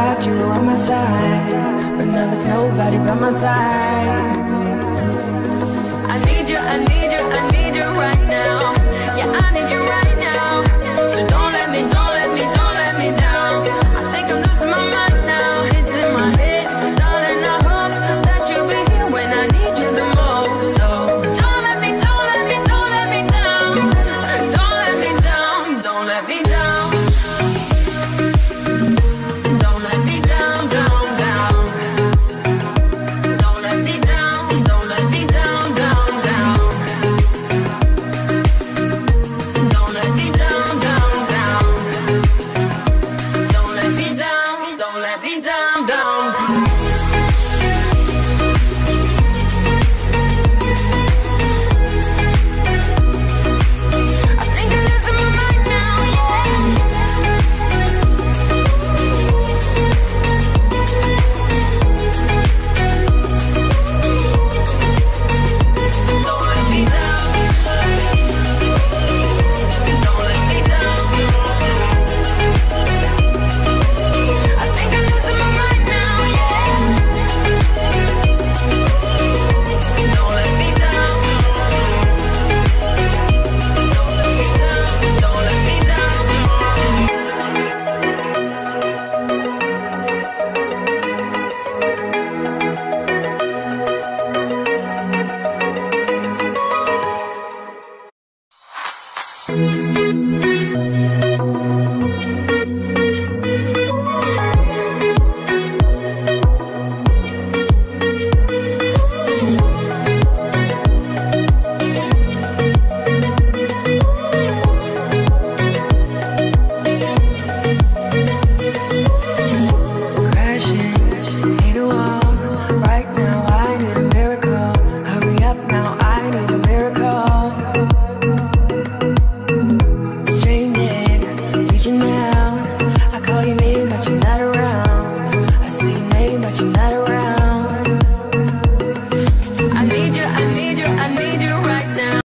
without you on my side But now there's nobody by my side. I need you, I need you, I need you